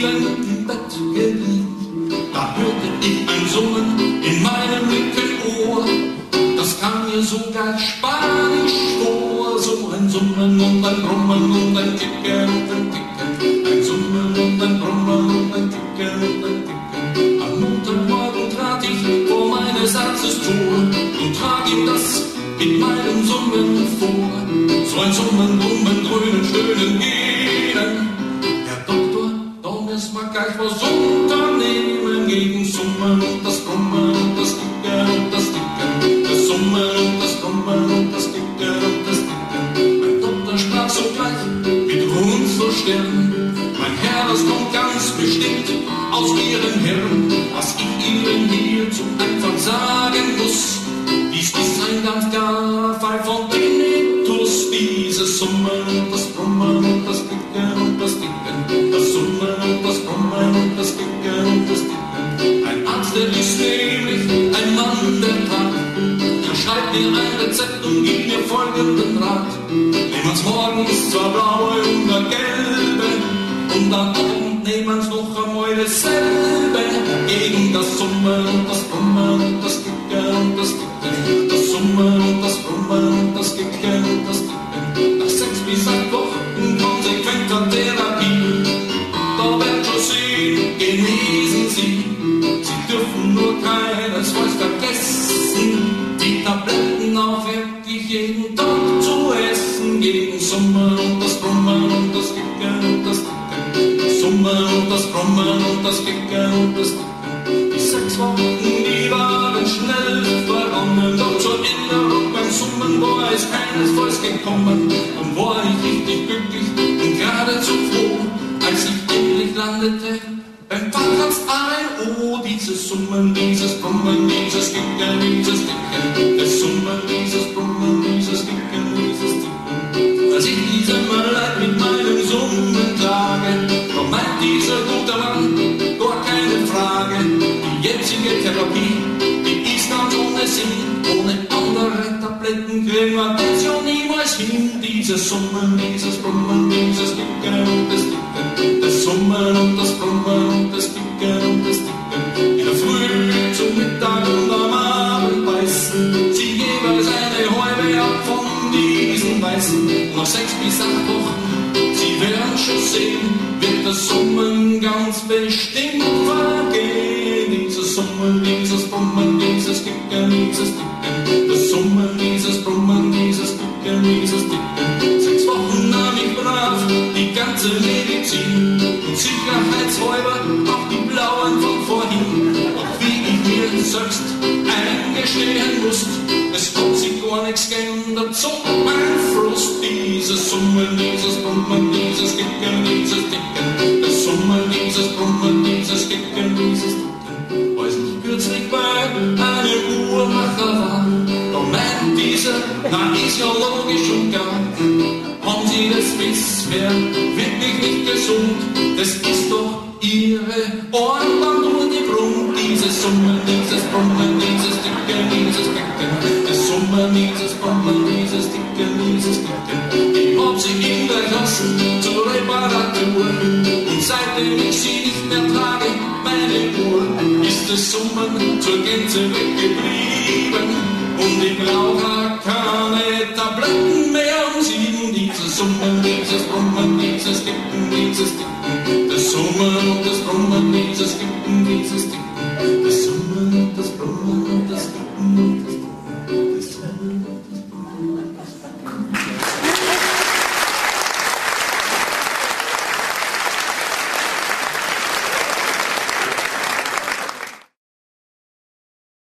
vielen im Bett gelegen. Da hörte ich ein Summen in meinem linken Ohr. Das kam mir sogar spanisch vor. So ein Summen und ein Brummen und ein Ticken und ein Ticken. Ein Summen und ein Brummen und ein Ticken und ein Ticken. Am Montagmorgen trat ich vor meines Arztes Tor und trat ihm das mit meinem Summen vor. So ein Summen, Brummen, Grünen, Stöhnen, Gehen. Summen und das Brummen und das Ticken und das Ticken. Das Summen und das Brummen und das Ticken und das Ticken. Mein Doktor sprach sogleich mit Ruhm zur Stirn. Mein Herr, das kommt Mir ein Rezept und gibt mir folgenden Rat. Nehmen wir's morgens zwar blaue und eine gelbe und am Abend nehmen wir's noch einmal dasselbe. Gegen das Summen und das Brummen und das Ticken und das Ticken. Das Summen und das Brummen und das Ticken und das Ticken. Nach sechs bis acht Wochen Das Summen und das Brummen und das Kicken und das Ticken. Die sechs Wochen, die waren schnell vergangen. Doch zur Erinnerung beim Summen war es keinesfalls gekommen. Und war ich richtig glücklich und geradezu froh, als ich endlich landete beim Facharzt ANO. Dieses Summen, dieses Brummen, dieses Kicken, dieses Ticken. Das Summen, dieses Brummen, dieser gute Mann, gar keine Frage. Die jetzige Therapie, die ist ganz ohne Sinn, ohne andere Tabletten kriegen wir das ja niemals hin. Dieses Summen, dieses Brummen, dieses Ticken und das das Summen ganz bestimmt vergehen. Dieses Summen, dieses Brummen, dieses Ticken, dieses Ticken. Das Summen, dieses Brummen, dieses Ticken, dieses Ticken. Sechs Wochen nahm ich brav die ganze Medizin und sicherheitshalber auch die blauen von vorhin. Und wie ich mir selbst eingestehen muss, es hat sich gar nichts geändert, so mein Frust. Dieses Summen, dieses Brummen, dieses Kicken, dieses Ticken. Na ist ja logisch und gar. Haben Sie das bisher wirklich nicht gesund? Das ist doch Ihre Ohrenband und die Brunn. Dieses Summen, dieses Brummen, dieses Ticken, dieses Ticken. Das Summen, dieses Brummen, dieses Ticken, dieses Ticken. Ich hab sie gelassen zur Reparatur. Und seitdem ich sie nicht mehr trage, meine Uhr, ist das Summen zur Gänze weggeblieben. Und ich brauche keine Tabletten mehr um sieben. Dieses Summen, dieses Brummen, dieses Ticken, dieses Ticken.